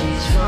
she's falling